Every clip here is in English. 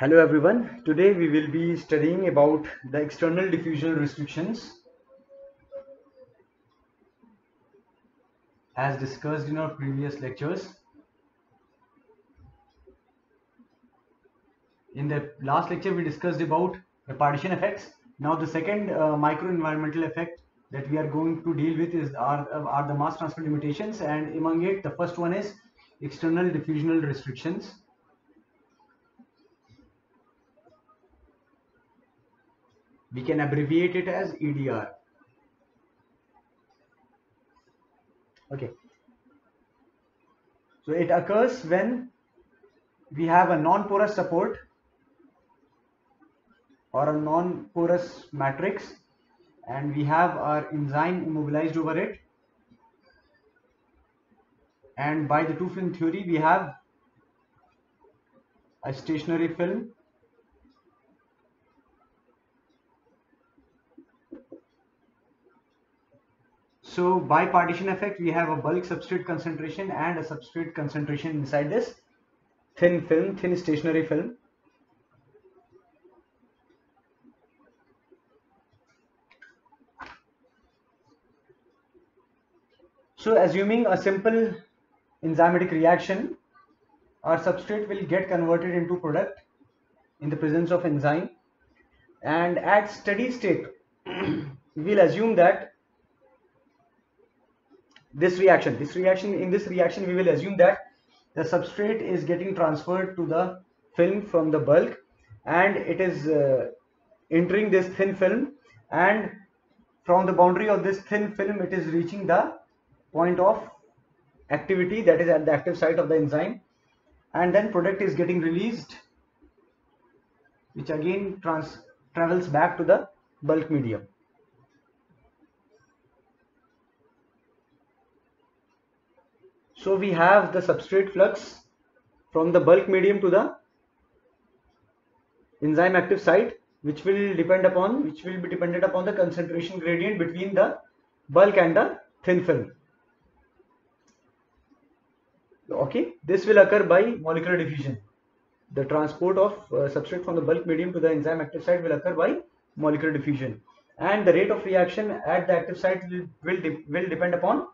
Hello everyone. Today we will be studying about the external diffusional restrictions as discussed in our previous lectures. In the last lecture we discussed about the partition effects. Now the second uh, micro environmental effect that we are going to deal with is are, are the mass transfer limitations and among it the first one is external diffusional restrictions. We can abbreviate it as EDR. Okay. So it occurs when we have a non-porous support or a non-porous matrix and we have our enzyme immobilized over it and by the two film theory we have a stationary film So by partition effect, we have a bulk substrate concentration and a substrate concentration inside this thin film, thin stationary film. So assuming a simple enzymatic reaction, our substrate will get converted into product in the presence of enzyme and at steady state, we'll assume that this reaction. This reaction in this reaction we will assume that the substrate is getting transferred to the film from the bulk and it is uh, entering this thin film and from the boundary of this thin film it is reaching the point of activity that is at the active site of the enzyme. And then product is getting released which again trans travels back to the bulk medium So we have the substrate flux from the bulk medium to the enzyme active site which will depend upon which will be dependent upon the concentration gradient between the bulk and the thin film. Okay, this will occur by molecular diffusion. The transport of uh, substrate from the bulk medium to the enzyme active site will occur by molecular diffusion and the rate of reaction at the active site will, will, de will depend upon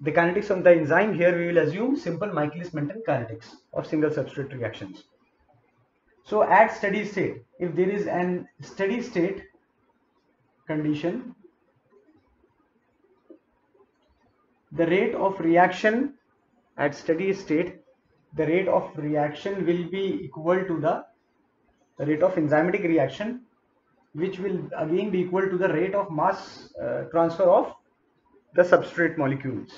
the kinetics of the enzyme here we will assume simple Michaelis-Menten kinetics of single substrate reactions. So at steady state, if there is an steady state condition, the rate of reaction at steady state, the rate of reaction will be equal to the rate of enzymatic reaction, which will again be equal to the rate of mass uh, transfer of the substrate molecules.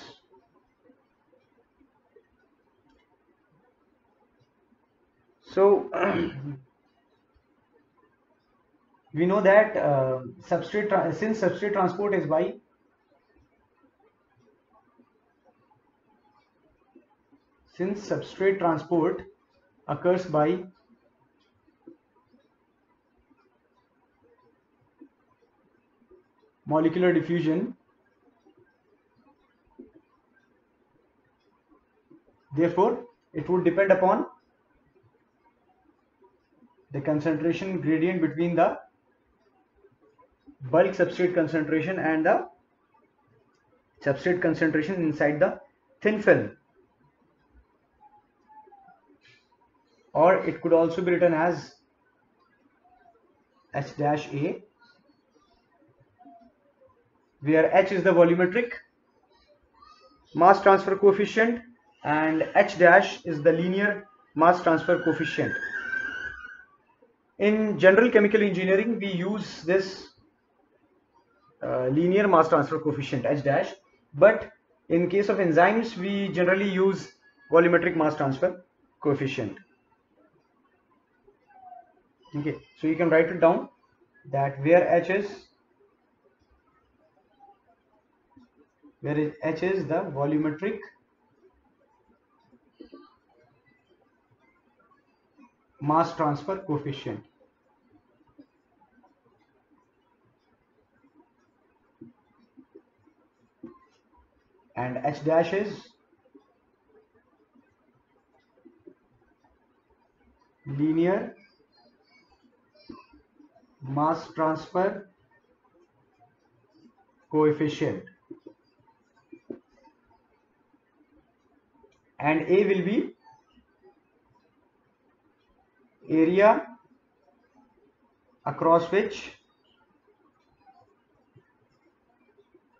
So we know that uh, substrate since substrate transport is by since substrate transport occurs by molecular diffusion Therefore, it would depend upon the concentration gradient between the bulk substrate concentration and the substrate concentration inside the thin film. Or it could also be written as H dash A where H is the volumetric mass transfer coefficient and H dash is the linear mass transfer coefficient. In general chemical engineering, we use this uh, linear mass transfer coefficient H dash, but in case of enzymes, we generally use volumetric mass transfer coefficient. Okay, so you can write it down that where H is where H is the volumetric mass transfer coefficient. And H dash is linear mass transfer coefficient and A will be area across which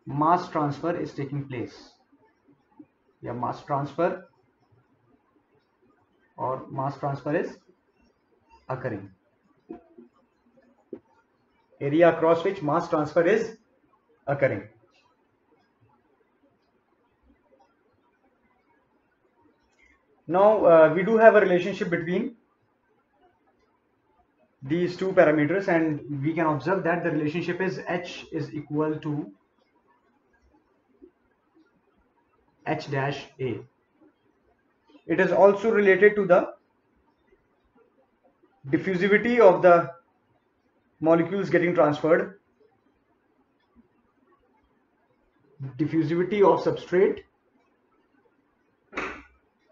mass transfer is taking place. Yeah mass transfer or mass transfer is occurring. Area across which mass transfer is occurring. Now uh, we do have a relationship between these two parameters and we can observe that the relationship is h is equal to h dash a. It is also related to the diffusivity of the molecules getting transferred. Diffusivity of substrate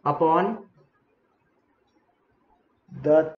upon the